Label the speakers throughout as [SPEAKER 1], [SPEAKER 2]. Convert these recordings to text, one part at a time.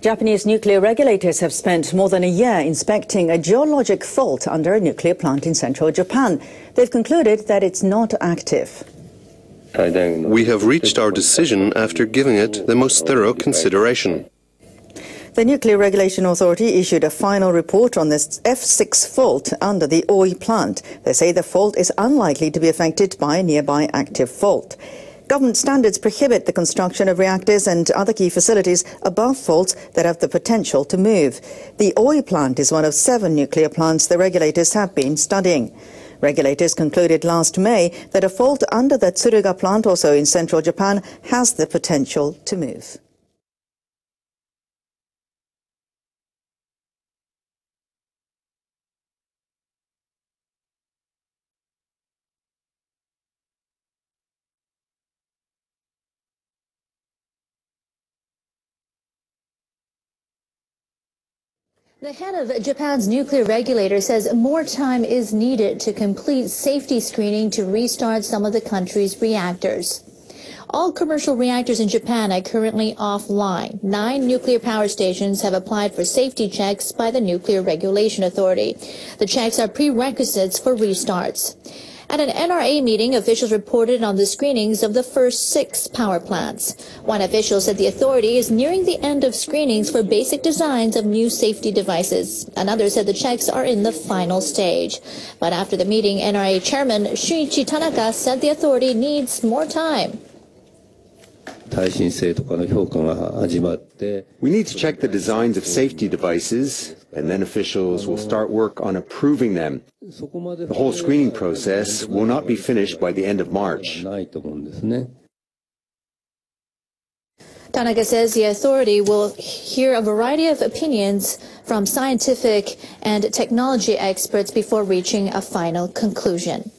[SPEAKER 1] Japanese nuclear regulators have spent more than a year inspecting a geologic fault under a nuclear plant in central Japan. They've concluded that it's not active.
[SPEAKER 2] We have reached our decision after giving it the most thorough consideration.
[SPEAKER 1] The Nuclear Regulation Authority issued a final report on this F6 fault under the Oi plant. They say the fault is unlikely to be affected by a nearby active fault. Government standards prohibit the construction of reactors and other key facilities above faults that have the potential to move. The Oi plant is one of seven nuclear plants the regulators have been studying. Regulators concluded last May that a fault under the Tsuruga plant, also in central Japan, has the potential to move.
[SPEAKER 3] The head of Japan's nuclear regulator says more time is needed to complete safety screening to restart some of the country's reactors. All commercial reactors in Japan are currently offline. Nine nuclear power stations have applied for safety checks by the Nuclear Regulation Authority. The checks are prerequisites for restarts. At an NRA meeting, officials reported on the screenings of the first six power plants. One official said the authority is nearing the end of screenings for basic designs of new safety devices. Another said the checks are in the final stage. But after the meeting, NRA Chairman Shunichi Tanaka said the authority needs more time.
[SPEAKER 4] We need
[SPEAKER 5] to check the designs of safety devices, and then officials will start work on approving them. The whole screening process will not be finished by the end of March.
[SPEAKER 3] Tanaka says the authority will hear a variety of opinions from scientific and technology experts before reaching a final conclusion.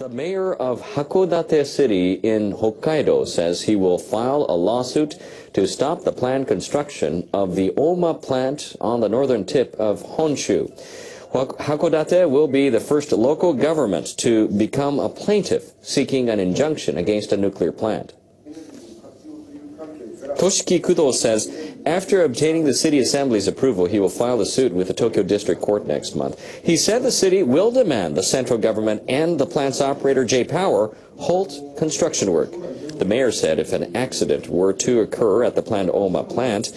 [SPEAKER 6] The mayor of Hakodate City in Hokkaido says he will file a lawsuit to stop the planned construction of the Oma plant on the northern tip of Honshu. Hakodate will be the first local government to become a plaintiff seeking an injunction against a nuclear plant. Toshiki Kudo says after obtaining the city assembly's approval, he will file a suit with the Tokyo District Court next month. He said the city will demand the central government and the plant's operator, J Power, halt construction work. The mayor said if an accident were to occur at the planned Oma plant,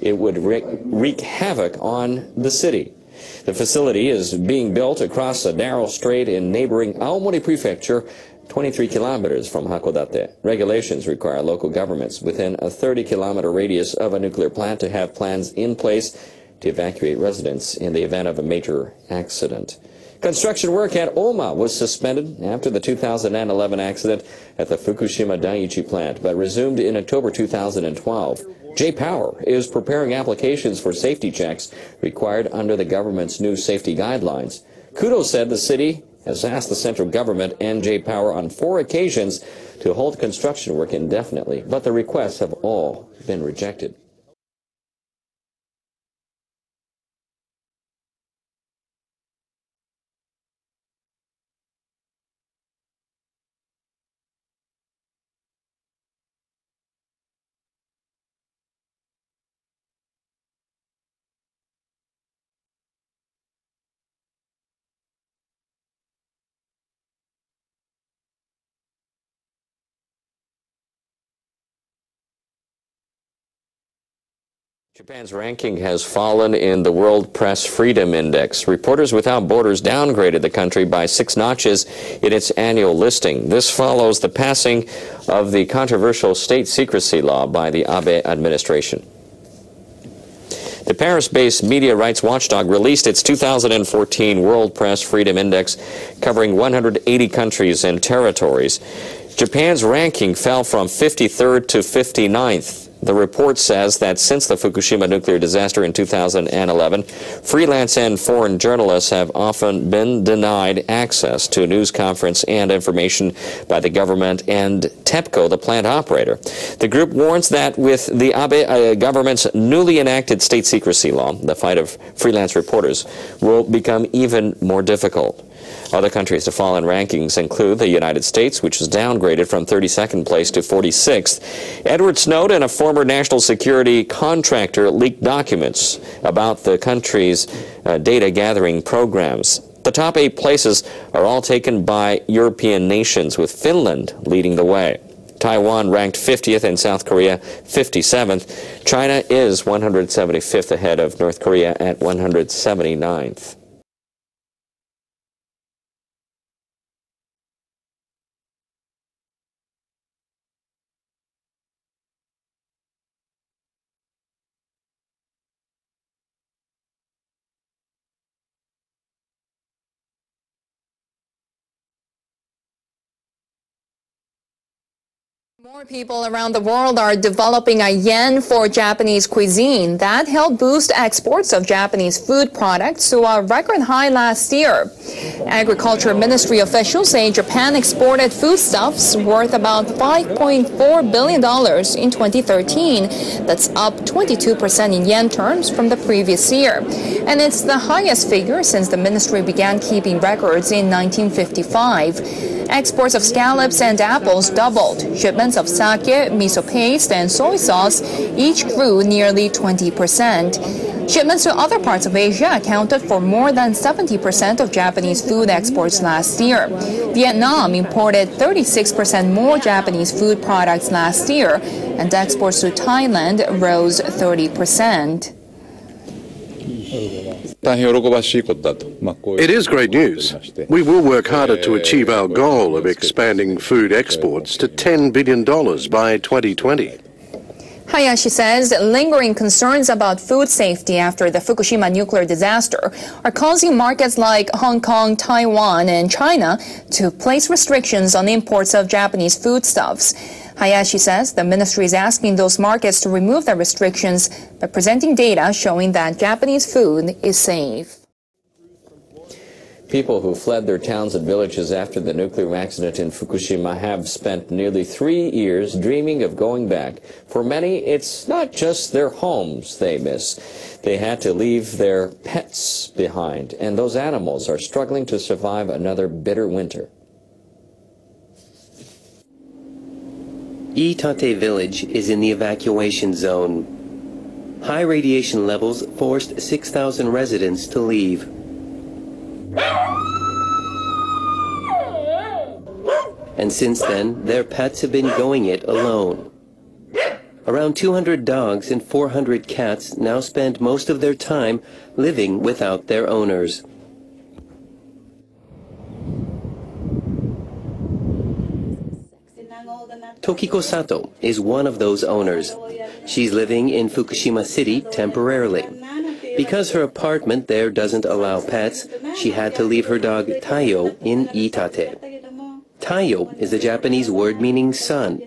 [SPEAKER 6] it would wreak havoc on the city. The facility is being built across a narrow strait in neighboring Aomori Prefecture 23 kilometers from Hakodate. Regulations require local governments within a 30 kilometer radius of a nuclear plant to have plans in place to evacuate residents in the event of a major accident. Construction work at OMA was suspended after the 2011 accident at the Fukushima Daiichi plant, but resumed in October 2012. J-Power is preparing applications for safety checks required under the government's new safety guidelines. Kudo said the city has asked the central government and J-Power on four occasions to hold construction work indefinitely, but the requests have all been rejected. Japan's ranking has fallen in the World Press Freedom Index. Reporters Without Borders downgraded the country by six notches in its annual listing. This follows the passing of the controversial state secrecy law by the Abe administration. The Paris-based media rights watchdog released its 2014 World Press Freedom Index covering 180 countries and territories. Japan's ranking fell from 53rd to 59th. The report says that since the Fukushima nuclear disaster in 2011, freelance and foreign journalists have often been denied access to news conference and information by the government and TEPCO, the plant operator. The group warns that with the Abe uh, government's newly enacted state secrecy law, the fight of freelance reporters will become even more difficult. Other countries to fall in rankings include the United States, which was downgraded from 32nd place to 46th. Edward Snowden, a former national security contractor, leaked documents about the country's uh, data gathering programs. The top eight places are all taken by European nations, with Finland leading the way. Taiwan ranked 50th and South Korea 57th. China is 175th ahead of North Korea at 179th.
[SPEAKER 7] More people around the world are developing a yen for Japanese cuisine that helped boost exports of Japanese food products to a record high last year. Agriculture Ministry officials say Japan exported foodstuffs worth about $5.4 billion in 2013. That's up 22% in yen terms from the previous year. And it's the highest figure since the ministry began keeping records in 1955. Exports of scallops and apples doubled. Shipments of sake, miso paste, and soy sauce each grew nearly 20%. Shipments to other parts of Asia accounted for more than 70% of Japanese food exports last year. Vietnam imported 36% more Japanese food products last year, and exports to Thailand rose 30%.
[SPEAKER 8] It is great news. We will work harder to achieve our goal of expanding food exports to $10 billion by 2020.
[SPEAKER 7] Hayashi says lingering concerns about food safety after the Fukushima nuclear disaster are causing markets like Hong Kong, Taiwan, and China to place restrictions on imports of Japanese foodstuffs. Hayashi says the ministry is asking those markets to remove the restrictions by presenting data showing that Japanese food is safe.
[SPEAKER 6] People who fled their towns and villages after the nuclear accident in Fukushima have spent nearly three years dreaming of going back. For many, it's not just their homes they miss. They had to leave their pets behind, and those animals are struggling to survive another bitter winter.
[SPEAKER 9] Iitate village is in the evacuation zone. High radiation levels forced 6,000 residents to leave. And since then, their pets have been going it alone. Around 200 dogs and 400 cats now spend most of their time living without their owners. Tokiko Sato is one of those owners. She's living in Fukushima City temporarily. Because her apartment there doesn't allow pets, she had to leave her dog Tayo in Iitate. Tayo is a Japanese word meaning sun.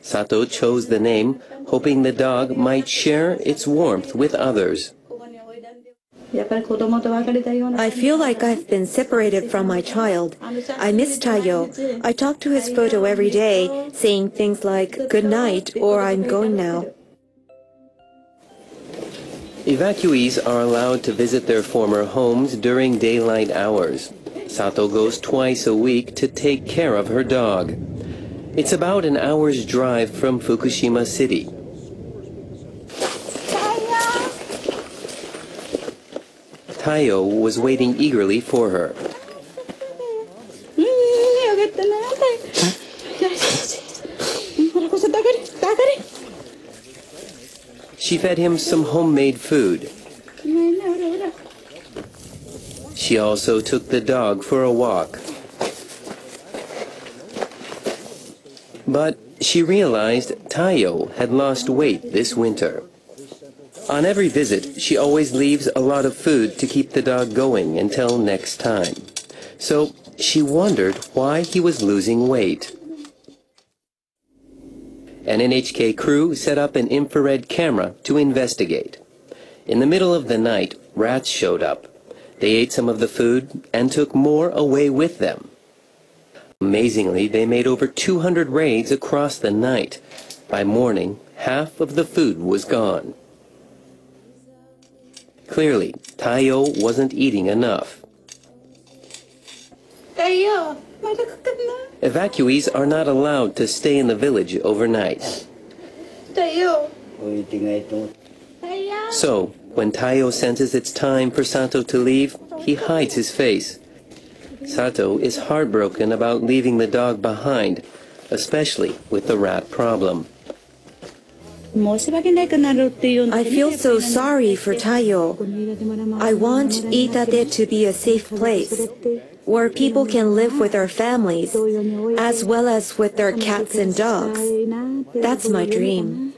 [SPEAKER 9] Sato chose the name hoping the dog might share its warmth with others.
[SPEAKER 10] I feel like I've been separated from my child. I miss Tayo. I talk to his photo every day, saying things like, good night, or I'm going now.
[SPEAKER 9] Evacuees are allowed to visit their former homes during daylight hours. Sato goes twice a week to take care of her dog. It's about an hour's drive from Fukushima City. Tayo was waiting eagerly for her. She fed him some homemade food. She also took the dog for a walk. But she realized Tayo had lost weight this winter. On every visit, she always leaves a lot of food to keep the dog going until next time. So she wondered why he was losing weight. An NHK crew set up an infrared camera to investigate. In the middle of the night, rats showed up. They ate some of the food and took more away with them. Amazingly, they made over 200 raids across the night. By morning, half of the food was gone. Clearly, Tayo wasn't eating enough. Tayo, Evacuees are not allowed to stay in the village overnight. Tayo. So, when Tayo senses it's time for Sato to leave, he hides his face. Sato is heartbroken about leaving the dog behind, especially with the rat problem.
[SPEAKER 10] I feel so sorry for Tayo. I want Iitate to be a safe place where people can live with their families as well as with their cats and dogs. That's my dream.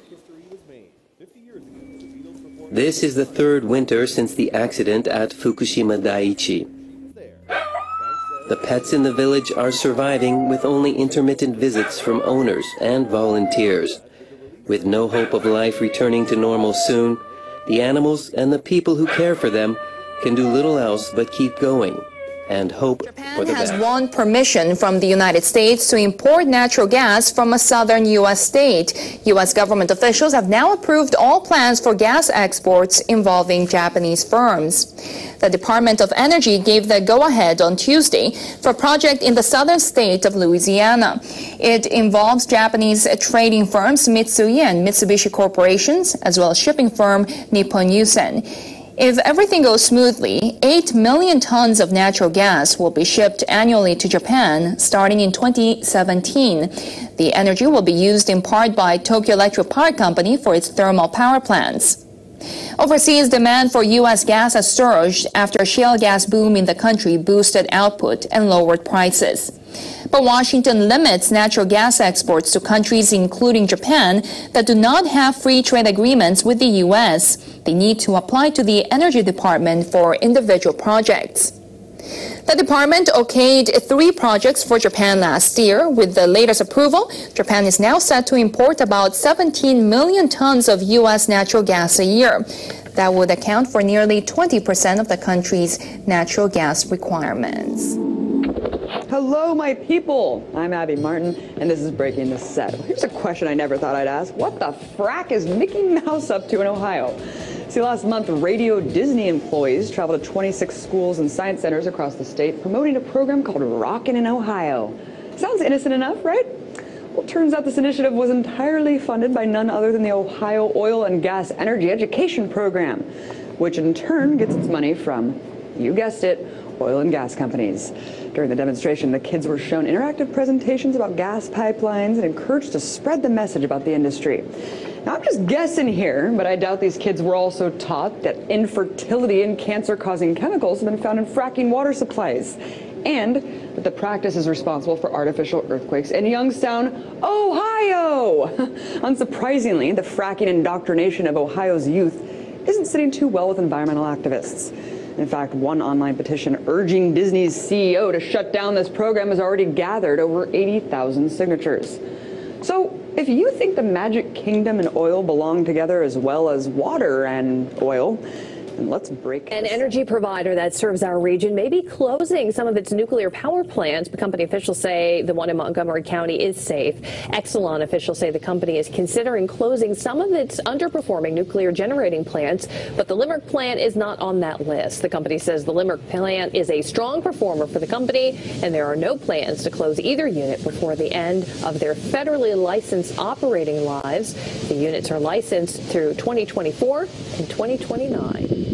[SPEAKER 9] This is the third winter since the accident at Fukushima Daiichi. The pets in the village are surviving with only intermittent visits from owners and volunteers. With no hope of life returning to normal soon, the animals and the people who care for them can do little else but keep going and hope
[SPEAKER 7] Japan
[SPEAKER 9] for the
[SPEAKER 7] has
[SPEAKER 9] best.
[SPEAKER 7] won permission from the United States to import natural gas from a southern U.S. state. U.S. government officials have now approved all plans for gas exports involving Japanese firms. The Department of Energy gave the go-ahead on Tuesday for a project in the southern state of Louisiana. It involves Japanese trading firms Mitsui and Mitsubishi Corporations, as well as shipping firm Nippon Yusen. If everything goes smoothly, 8 million tons of natural gas will be shipped annually to Japan starting in 2017. The energy will be used in part by Tokyo Electric Power Company for its thermal power plants. Overseas demand for U.S. gas has surged after a shale gas boom in the country boosted output and lowered prices. But Washington limits natural gas exports to countries including Japan that do not have free trade agreements with the U.S. They need to apply to the Energy Department for individual projects. The department okayed three projects for Japan last year. With the latest approval, Japan is now set to import about 17 million tons of U.S. natural gas a year. That would account for nearly 20% of the country's natural gas requirements.
[SPEAKER 11] Hello, my people. I'm Abby Martin, and this is Breaking the Set. Here's a question I never thought I'd ask. What the frack is Mickey Mouse up to in Ohio? See, last month, Radio Disney employees traveled to 26 schools and science centers across the state promoting a program called Rockin' in Ohio. Sounds innocent enough, right? Well, turns out this initiative was entirely funded by none other than the Ohio Oil and Gas Energy Education Program, which in turn gets its money from, you guessed it, oil and gas companies. During the demonstration, the kids were shown interactive presentations about gas pipelines and encouraged to spread the message about the industry. Now, I'm just guessing here, but I doubt these kids were also taught that infertility and cancer causing chemicals have been found in fracking water supplies, and that the practice is responsible for artificial earthquakes in Youngstown, Ohio. Unsurprisingly, the fracking indoctrination of Ohio's youth isn't sitting too well with environmental activists. In fact, one online petition urging Disney's CEO to shut down this program has already gathered over 80,000 signatures. So, if you think the Magic Kingdom and oil belong together as well as water and oil, let's break.
[SPEAKER 12] An energy provider that serves our region may be closing some of its nuclear power plants. But company officials say the one in Montgomery County is safe. Exelon officials say the company is considering closing some of its underperforming nuclear generating plants, but the Limerick plant is not on that list. The company says the Limerick plant is a strong performer for the company, and there are no plans to close either unit before the end of their federally licensed operating lives. The units are licensed through 2024 and 2029.